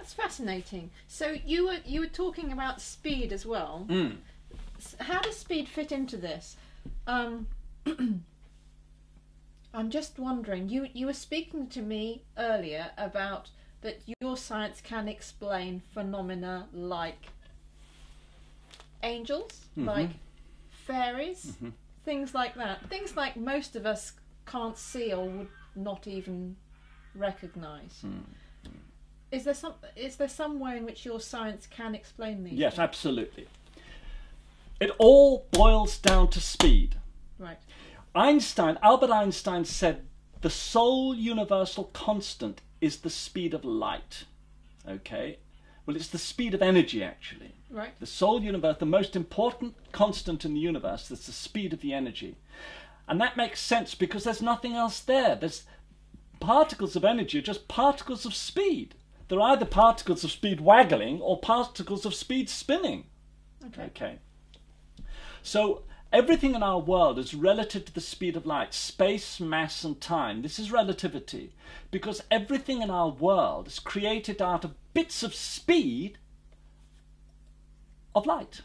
That's fascinating. So you were you were talking about speed as well. Mm. How does speed fit into this? Um, I'm just wondering. You you were speaking to me earlier about that your science can explain phenomena like angels, Mhm. like fairies, Mhm. things like that. Things like most of us can't see or would not even recognise. Mm. Is there some is there some way in which your science can explain these? Yes, things? absolutely. It all boils down to speed. Right. Einstein, Albert Einstein said the sole universal constant is the speed of light. Okay? Well, it's the speed of energy, actually. Right. The sole universe, the most important constant in the universe, is the speed of the energy. And that makes sense because there's nothing else there. There's particles of energy are just particles of speed. They're either particles of speed waggling or particles of speed spinning. Okay. Okay. So everything in our world is relative to the speed of light, space, mass, and time. This is relativity because everything in our world is created out of bits of speed of light.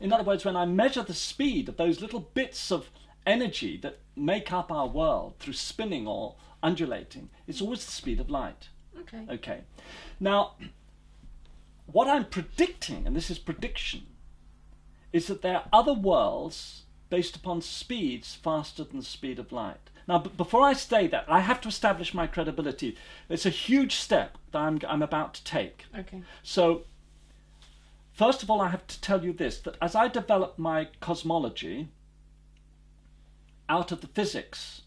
In other words, when I measure the speed of those little bits of energy that make up our world through spinning or undulating, it's always the speed of light. Okay. Okay. Now, what I'm predicting, and this is prediction, is that there are other worlds based upon speeds faster than the speed of light. Now, b- before I say that, I have to establish my credibility. It's a huge step that I'm, I'm about to take. Okay. So, first of all, I have to tell you this that as I developed my cosmology out of the physics,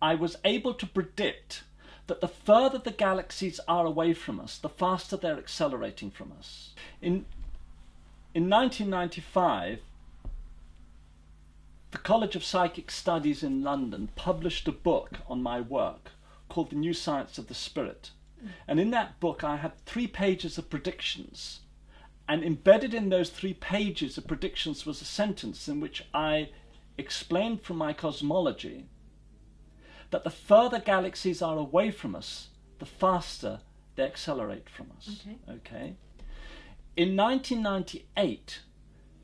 I was able to predict that the further the galaxies are away from us, the faster they're accelerating from us. In, in 1995, the College of Psychic Studies in London published a book on my work called The New Science of the Spirit. And in that book, I had three pages of predictions. And embedded in those three pages of predictions was a sentence in which I explained from my cosmology that the further galaxies are away from us, the faster they accelerate from us. Okay. Okay. In 1998,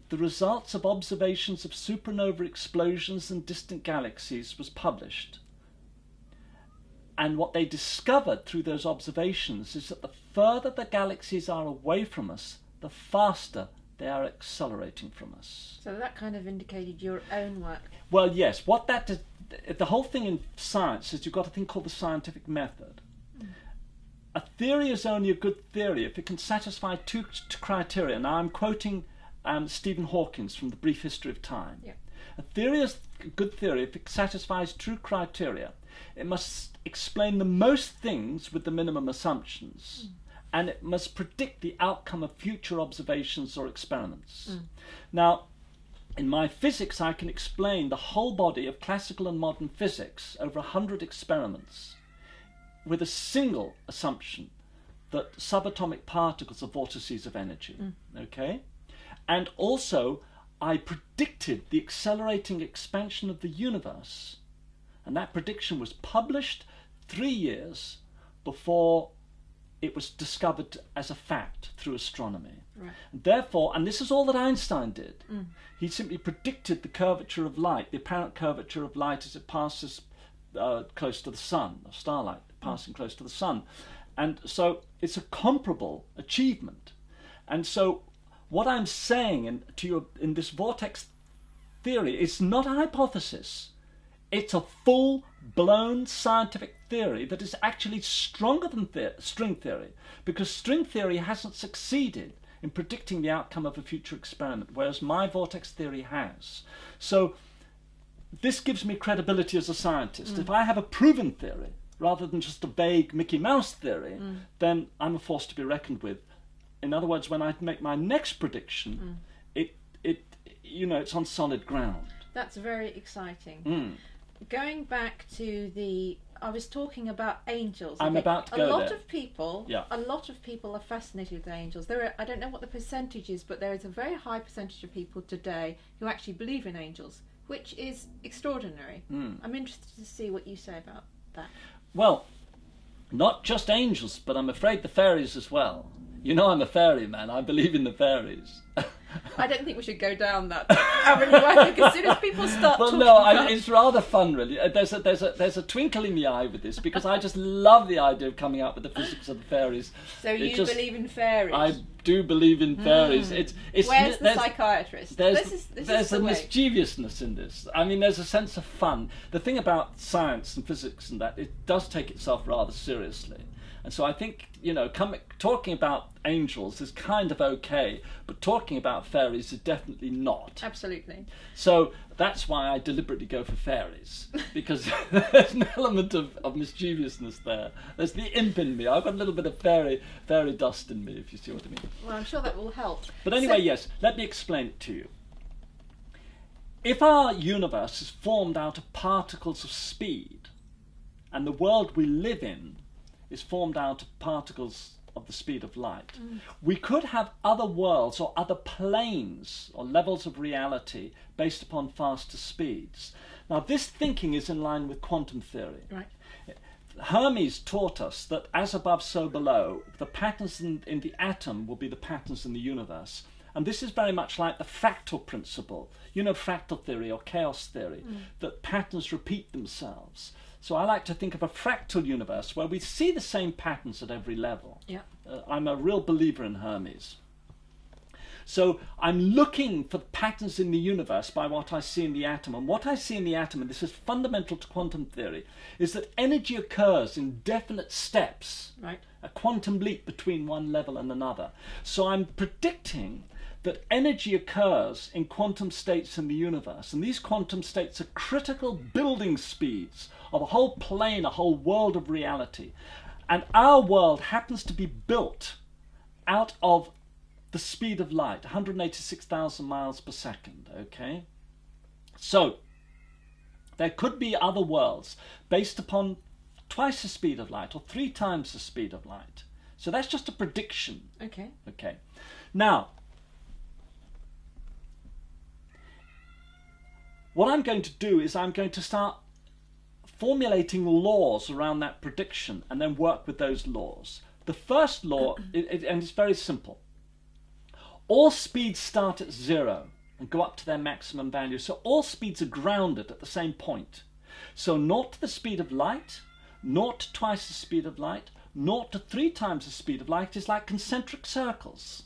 the results of observations of supernova explosions in distant galaxies was published. And what they discovered through those observations is that the further the galaxies are away from us, the faster they are accelerating from us. So that kind of indicated your own work. Well, yes. What that the whole thing in science is you've got a thing called the scientific method. A theory is only a good theory if it can satisfy two t- criteria. Now, I'm quoting um, Stephen Hawkins from The Brief History of Time. Yeah. A theory is a good theory if it satisfies two criteria. It must explain the most things with the minimum assumptions, and it must predict the outcome of future observations or experiments. Now, in my physics, I can explain the whole body of classical and modern physics over a hundred experiments with a single assumption that subatomic particles are vortices of energy. Mm. Okay? And also, I predicted the accelerating expansion of the universe. And that prediction was published three years before it was discovered as a fact through astronomy. Right. Therefore, and this is all that Einstein did, he simply predicted the curvature of light, the apparent curvature of light as it passes uh, close to the sun, or starlight passing close to the sun. And so it's a comparable achievement. And so what I'm saying in, to you in this vortex theory is not a hypothesis. It's a full blown scientific theory that is actually stronger than the- string theory because string theory hasn't succeeded in predicting the outcome of a future experiment, whereas my vortex theory has. So this gives me credibility as a scientist. Mm. If I have a proven theory rather than just a vague Mickey Mouse theory, mm. then I'm a force to be reckoned with. In other words, when I make my next prediction, mm. it it you know it's on solid ground. That's very exciting. Going back to the, I was talking about angels. I'm about to a go lot there. of people, Yeah. a lot of people are fascinated with angels. There, are, I don't know what the percentage is, but there is a very high percentage of people today who actually believe in angels, which is extraordinary. Mm. I'm interested to see what you say about that. Well, Not just angels, but I'm afraid the fairies as well. You know I'm a fairy man. I believe in the fairies. I don't think we should go down that avenue. I think as soon as people start well, talking no, about... I, it's rather fun, really. Uh, There's a, there's, a, there's a twinkle in the eye with this because I just love the idea of coming out with the physics of the fairies. So It you just- believe in fairies? I do believe in fairies. It's, it's Where's the there's- psychiatrist? There's, this is, this there's is the a way. mischievousness in this. I mean, there's a sense of fun. The thing about science and physics and that, it does take itself rather seriously. And so I think, you know, com- talking about angels is kind of okay, but talking about fairies is definitely not. Absolutely. So that's why I deliberately go for fairies, because there's an element of, of mischievousness there. There's the imp in me. I've got a little bit of fairy, fairy dust in me, if you see what I mean. Well, I'm sure that will help. But anyway, So- yes, let me explain it to you. If our universe is formed out of particles of speed, and the world we live in is formed out of particles of the speed of light, mm. we could have other worlds or other planes or levels of reality based upon faster speeds. Now, this thinking is in line with quantum theory. Right. Hermes taught us that as above, so below, the patterns in, in the atom will be the patterns in the universe. And this is very much like the fractal principle. You know, fractal theory or chaos theory, mm. that patterns repeat themselves. So I like to think of a fractal universe where we see the same patterns at every level. Yeah. Uh, I'm a real believer in Hermes. So I'm looking for patterns in the universe by what I see in the atom. And what I see in the atom, and this is fundamental to quantum theory, is that energy occurs in definite steps, Right. a quantum leap between one level and another. So I'm predicting that energy occurs in quantum states in the universe. And these quantum states are critical building speeds of a whole plane, a whole world of reality. And our world happens to be built out of the speed of light, 186,000 miles per second, okay? So, there could be other worlds based upon twice the speed of light or three times the speed of light. So that's just a prediction, Okay. okay? Now, what I'm going to do is I'm going to start formulating laws around that prediction and then work with those laws. The first law, it, it, and it's very simple all speeds start at zero and go up to their maximum value. So all speeds are grounded at the same point. So naught to the speed of light, to twice the speed of light, to three times the speed of light is like concentric circles.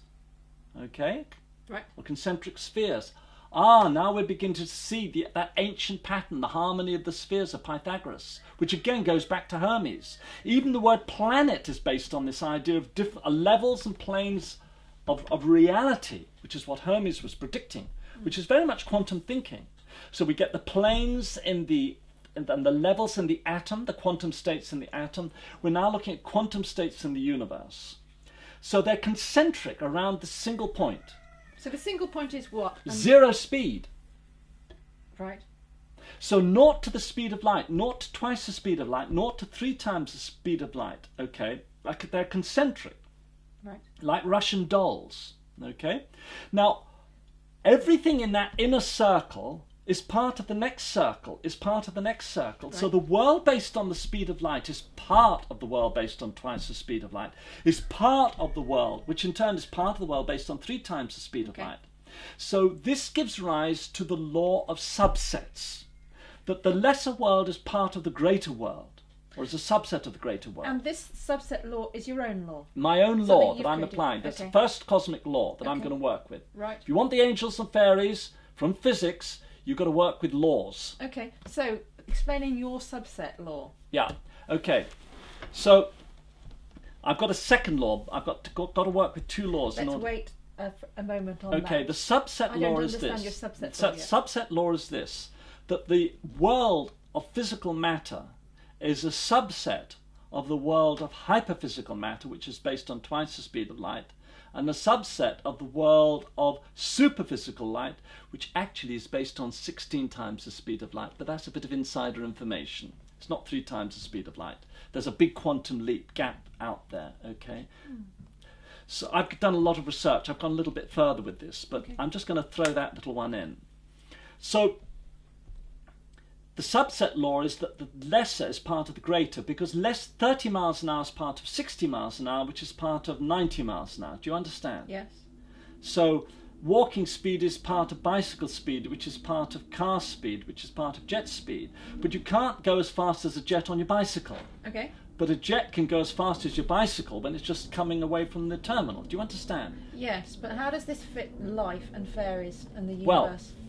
Okay? Right. Or concentric spheres. Ah, now we begin to see the, that ancient pattern, the harmony of the spheres of Pythagoras, which again goes back to Hermes. Even the word planet is based on this idea of different levels and planes of, of reality, which is what Hermes was predicting, which is very much quantum thinking. So we get the planes in the and the levels in the atom, the quantum states in the atom. We're now looking at quantum states in the universe. So they're concentric around the single point, So the single point is what? Um, zero speed. right. So naught to the speed of light, naught to twice the speed of light, naught to three times the speed of light. Okay, like they're concentric. Right. like Russian dolls. Okay? Now, everything in that inner circle is part of the next circle, is part of the next circle. So the world based on the speed of light is part of the world based on twice the speed of light, is part of the world, which in turn is part of the world based on three times the speed Okay. of light. So this gives rise to the law of subsets, that the lesser world is part of the greater world, or is a subset of the greater world And this subset law is your own law. my own Something law you've that I'm created. applying. That's Okay. the first cosmic law that I'm going to work with. Right. If you want the angels and fairies from physics, you've got to work with laws. Okay. So explaining your subset law. Yeah. Okay. So I've got a second law. I've got to, got, got to work with two laws in Let's order. wait a, a moment on Okay, that. the subset I law don't is this. your subset Su- law subset law is this: that the world of physical matter is a subset of the world of hyperphysical matter, which is based on twice the speed of light, and a subset of the world of superphysical light, which actually is based on 16 times the speed of light. But that's a bit of insider information. It's not three times the speed of light. There's a big quantum leap gap out there, okay? Hmm. So I've done a lot of research. I've gone a little bit further with this, but Okay. I'm just going to throw that little one in. So the subset law is that the lesser is part of the greater because less 30 miles an hour is part of 60 miles an hour, which is part of 90 miles an hour. Do you understand? Yes. So walking speed is part of bicycle speed, which is part of car speed, which is part of jet speed. But you can't go as fast as a jet on your bicycle. Okay. But a jet can go as fast as your bicycle when it's just coming away from the terminal. Do you understand? Yes, but how does this fit life and fairies and the Well, universe?